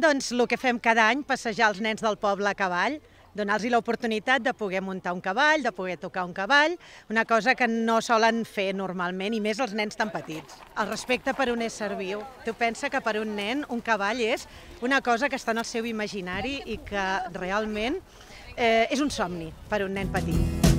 Doncs el que fem cada any, passejar els nens del poble a cavall, donar-los l'oportunitat de poder muntar un cavall, de poder tocar un cavall, una cosa que no solen fer normalment, i més els nens tan petits. El respecte per un ésser viu. Tu pensa que per un nen un cavall és una cosa que està en el seu imaginari i que realment eh, és un somni per un nen petit.